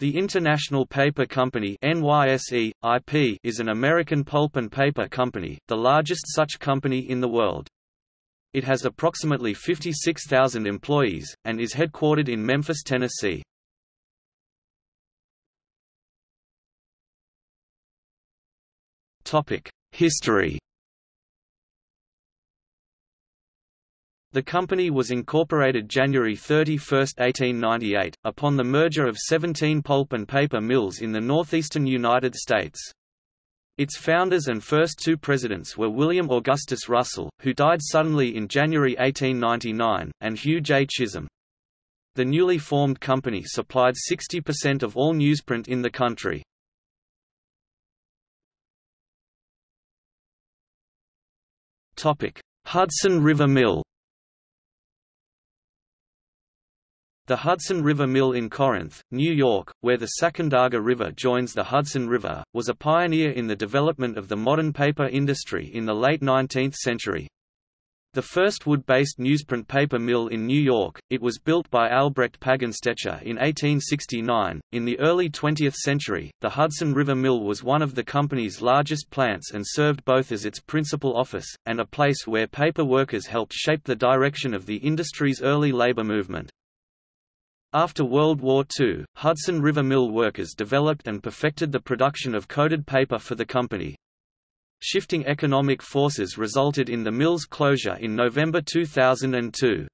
The International Paper Company NYSE, IP, is an American pulp and paper company, the largest such company in the world. It has approximately 56,000 employees, and is headquartered in Memphis, Tennessee. History The company was incorporated January 31, 1898, upon the merger of 17 pulp and paper mills in the northeastern United States. Its founders and first two presidents were William Augustus Russell, who died suddenly in January 1899, and Hugh J. Chisholm. The newly formed company supplied 60% of all newsprint in the country. Hudson River Mill The Hudson River Mill in Corinth, New York, where the Sacandaga River joins the Hudson River, was a pioneer in the development of the modern paper industry in the late 19th century. The first wood-based newsprint paper mill in New York, it was built by Albrecht Pagenstecher in 1869. In the early 20th century, the Hudson River Mill was one of the company's largest plants and served both as its principal office, and a place where paper workers helped shape the direction of the industry's early labor movement. After World War II, Hudson River Mill workers developed and perfected the production of coated paper for the company. Shifting economic forces resulted in the mill's closure in November 2002.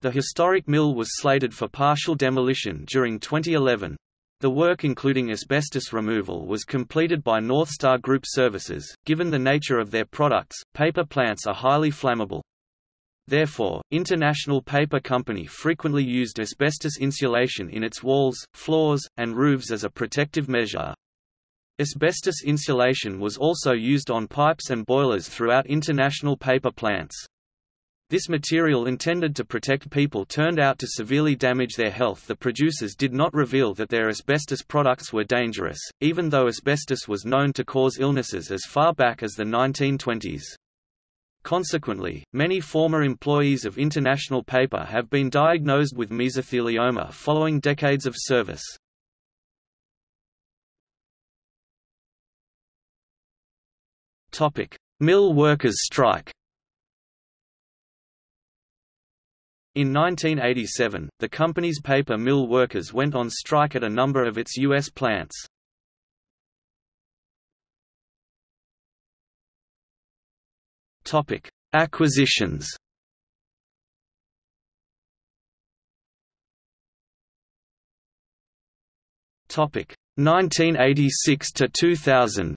The historic mill was slated for partial demolition during 2011. The work including asbestos removal was completed by Northstar Group Services. Given the nature of their products, paper plants are highly flammable. Therefore, International Paper Company frequently used asbestos insulation in its walls, floors, and roofs as a protective measure. Asbestos insulation was also used on pipes and boilers throughout international paper plants. This material intended to protect people turned out to severely damage their health. The producers did not reveal that their asbestos products were dangerous, even though asbestos was known to cause illnesses as far back as the 1920s. Consequently, many former employees of International Paper have been diagnosed with mesothelioma following decades of service. Mill workers' strike In 1987, the company's paper mill workers went on strike at a number of its U.S. plants. Topic: Acquisitions. Topic: 1986 to 2000.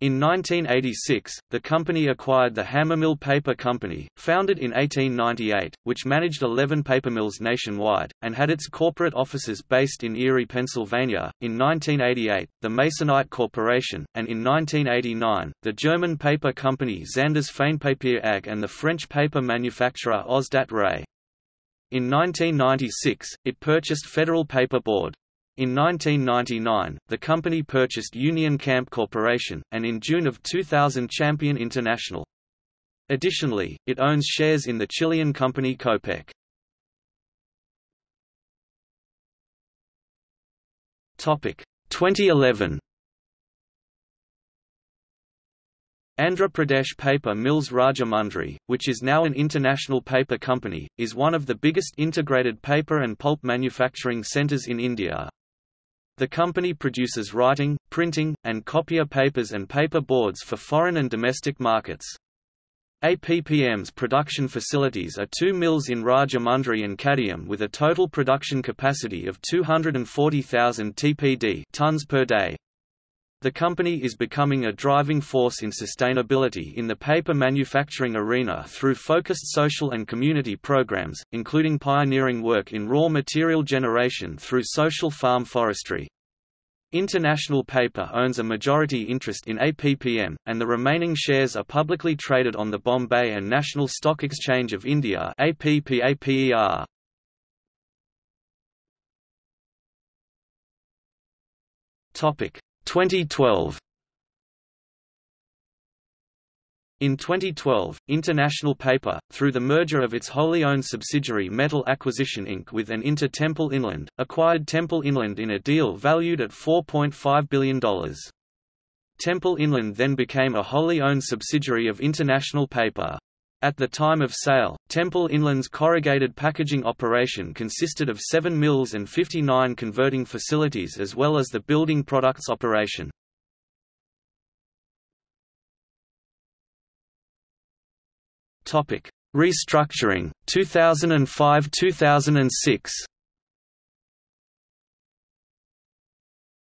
In 1986, the company acquired the Hammermill Paper Company, founded in 1898, which managed 11 papermills nationwide, and had its corporate offices based in Erie, Pennsylvania. In 1988, the Masonite Corporation, and in 1989, the German paper company Zanders Feinpapier AG and the French paper manufacturer Aussedat Rey. In 1996, it purchased Federal Paper Board. In 1999, the company purchased Union Camp Corporation, and in June of 2000 Champion International. Additionally, it owns shares in the Chilean company Copec. Topic 2011. Andhra Pradesh Paper Mills Rajahmundry, which is now an international paper company, is one of the biggest integrated paper and pulp manufacturing centres in India. The company produces writing, printing, and copier papers and paper boards for foreign and domestic markets. APPM's production facilities are two mills in Rajahmundry and Kadiyam with a total production capacity of 240,000 TPD tons per day. The company is becoming a driving force in sustainability in the paper manufacturing arena through focused social and community programs, including pioneering work in raw material generation through social farm forestry. International Paper owns a majority interest in APPM, and the remaining shares are publicly traded on the Bombay and National Stock Exchange of India APPAPER. Topic 2012 In 2012, International Paper, through the merger of its wholly owned subsidiary Metal Acquisition Inc. with an into Temple Inland, acquired Temple Inland in a deal valued at $4.5 billion. Temple Inland then became a wholly owned subsidiary of International Paper. At the time of sale, Temple Inland's corrugated packaging operation consisted of seven mills and 59 converting facilities as well as the building products operation. Topic: Restructuring 2005-2006.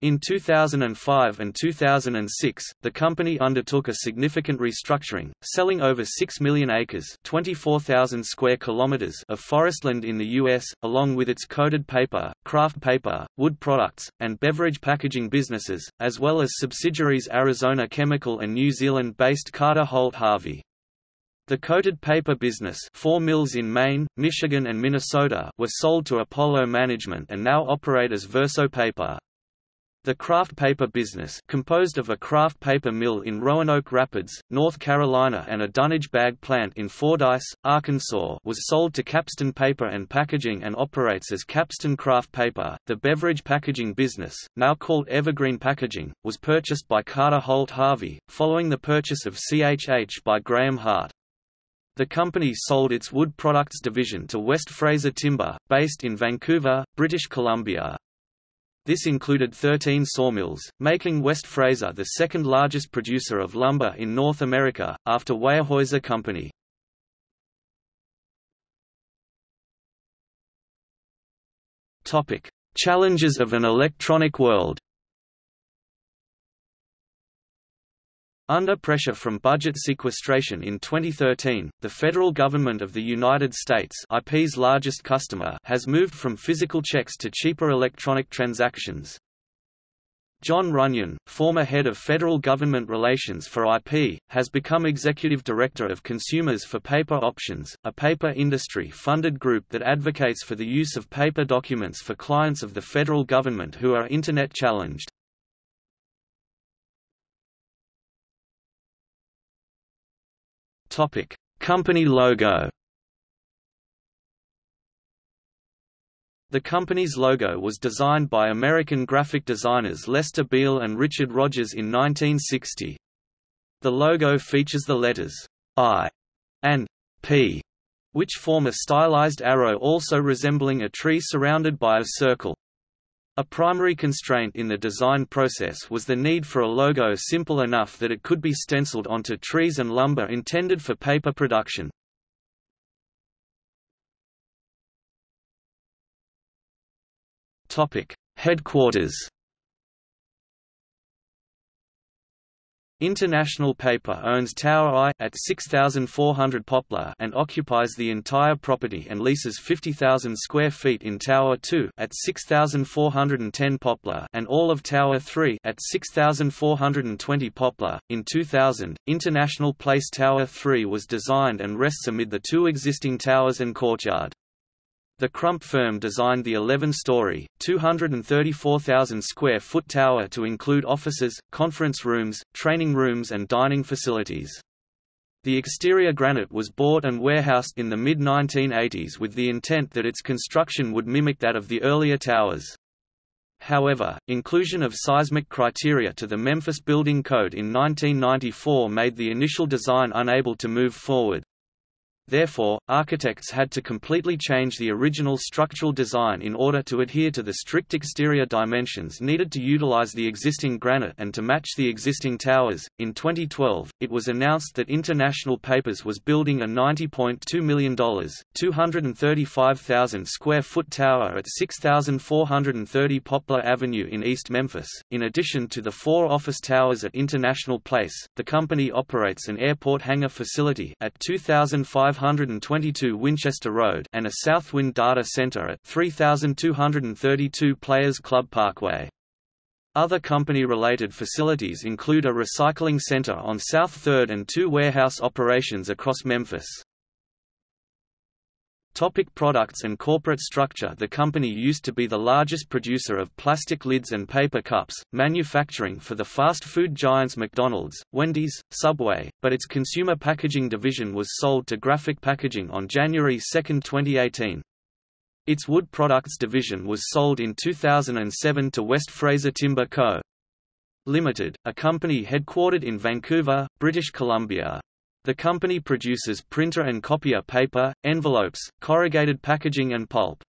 In 2005 and 2006, the company undertook a significant restructuring, selling over 6 million acres 24,000 square kilometers of forestland in the U.S., along with its coated paper, kraft paper, wood products, and beverage packaging businesses, as well as subsidiaries Arizona Chemical and New Zealand-based Carter Holt Harvey. The coated paper business four mills in Maine, Michigan and Minnesota were sold to Apollo Management and now operate as Verso Paper. The kraft paper business composed of a kraft paper mill in Roanoke Rapids, North Carolina and a dunnage bag plant in Fordyce, Arkansas was sold to KapStone Paper and Packaging and operates as KapStone Kraft Paper. The beverage packaging business, now called Evergreen Packaging, was purchased by Carter Holt Harvey, following the purchase of CHH by Graeme Hart. The company sold its wood products division to West Fraser Timber, based in Vancouver, British Columbia. This included 13 sawmills, making West Fraser the second largest producer of lumber in North America, after Weyerhaeuser Company. Challenges of an electronic world Under pressure from budget sequestration in 2013, the federal government of the United States IP's largest customer has moved from physical checks to cheaper electronic transactions. John Runyon, former head of federal government relations for IP, has become executive director of Consumers for Paper Options, a paper industry-funded group that advocates for the use of paper documents for clients of the federal government who are Internet Topic: Company logo. The company's logo was designed by American graphic designers Lester Beall and Richard Rogers in 1960. The logo features the letters I and P, which form a stylized arrow also resembling a tree surrounded by a circle. A primary constraint in the design process was the need for a logo simple enough that it could be stenciled onto trees and lumber intended for paper production. Topic: Headquarters International Paper owns Tower I at 6400 Poplar and occupies the entire property and leases 50,000 square feet in Tower II at 6410 Poplar and all of Tower III at 6420 Poplar. In 2000, International Place Tower III was designed and rests amid the two existing towers and courtyard. The Crump firm designed the 11-story, 234,000-square-foot tower to include offices, conference rooms, training rooms and dining facilities. The exterior granite was bought and warehoused in the mid-1980s with the intent that its construction would mimic that of the earlier towers. However, inclusion of seismic criteria to the Memphis Building Code in 1994 made the initial design unable to move forward. Therefore, architects had to completely change the original structural design in order to adhere to the strict exterior dimensions needed to utilize the existing granite and to match the existing towers. In 2012, it was announced that International Papers was building a $90.2 million, 235,000 square foot tower at 6430 Poplar Avenue in East Memphis. In addition to the four office towers at International Place, the company operates an airport hangar facility at 2500 522 Winchester Road and a Southwind Data Center at 3232 Players Club Parkway. Other company-related facilities include a recycling center on South 3rd and two warehouse operations across Memphis. Topic products and corporate structure The company used to be the largest producer of plastic lids and paper cups, manufacturing for the fast food giants McDonald's, Wendy's, Subway, but its consumer packaging division was sold to Graphic Packaging on January 2, 2018. Its wood products division was sold in 2007 to West Fraser Timber Co. Limited, a company headquartered in Vancouver, British Columbia. The company produces printer and copier paper, envelopes, corrugated packaging and pulp.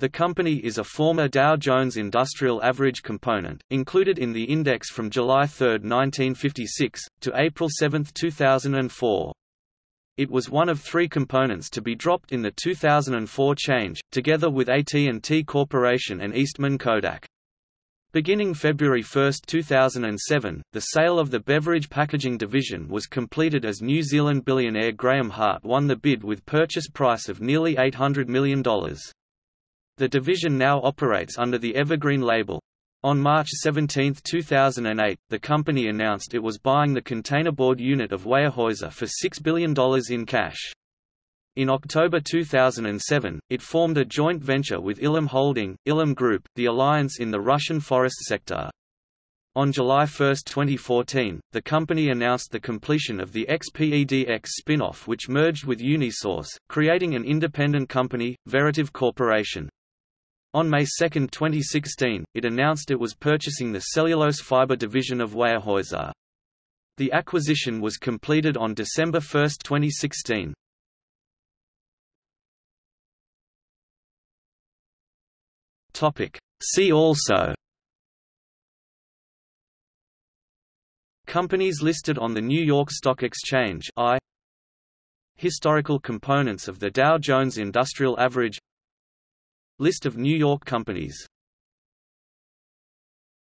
The company is a former Dow Jones Industrial Average component, included in the index from July 3, 1956, to April 7, 2004. It was one of three components to be dropped in the 2004 change, together with AT&T Corporation and Eastman Kodak. Beginning February 1, 2007, the sale of the beverage packaging division was completed as New Zealand billionaire Graeme Hart won the bid with purchase price of nearly $800 million. The division now operates under the Evergreen label. On March 17, 2008, the company announced it was buying the containerboard unit of Weyerhaeuser for $6 billion in cash. In October 2007, it formed a joint venture with Ilim Holding, Ilim Group, the alliance in the Russian forest sector. On July 1, 2014, the company announced the completion of the XPEDX spin-off which merged with Unisource, creating an independent company, Veritiv Corporation. On May 2, 2016, it announced it was purchasing the cellulose fiber division of Weyerhaeuser. The acquisition was completed on December 1, 2016. Topic. See also. Companies listed on the New York Stock Exchange I. Historical components of the Dow Jones Industrial Average. List of New York companies